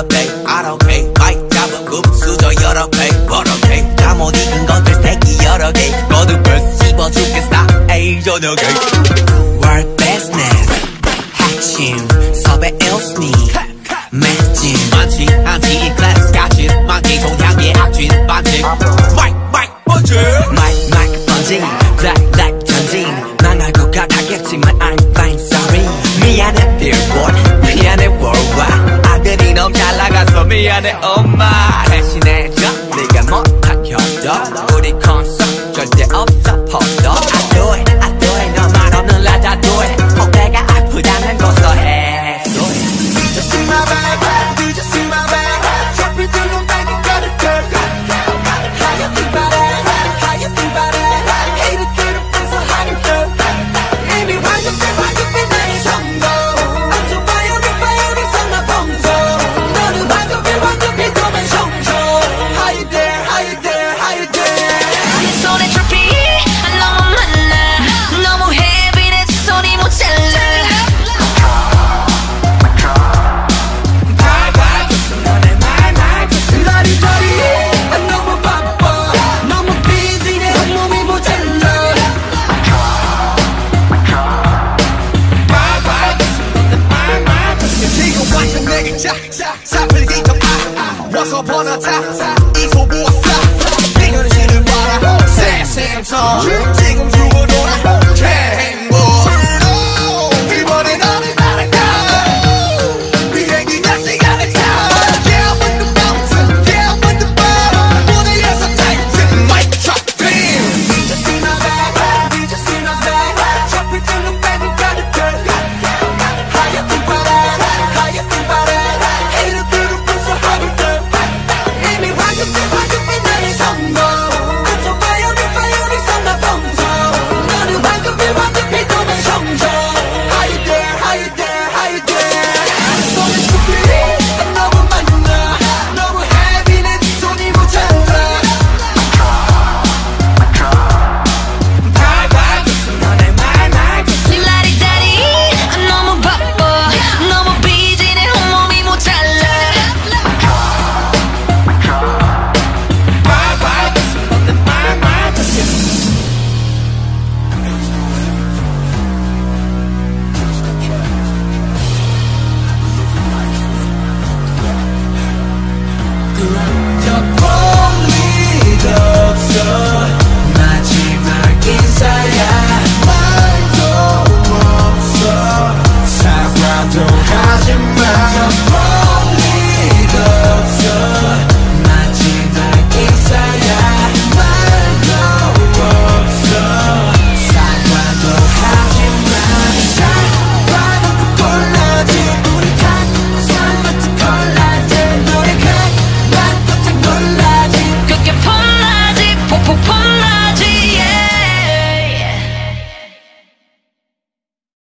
더럽게 아로케 마이 잡은 굽 수저 여러 개 버럭해 잠못 익은 것들 스테이 여러 개 거듭을 씹어 죽겠다 에이 저녁에 World business 핵심 섭외 일스니 맥진 많지 않지 이 클래스 같이 만기 동향의 악취 반칙 마이 마이 번지 마이 마이 미안해 엄마. 대신해줘. 네가 뭐 못한 협도 우리 컨셉 절대 없어 퍼도 I do it I do it 너말 없는 라다 do it 어깨가 아프다면 고소해. Do it 조심하봐. 자, 자, 사플리 디저파 Once upon a time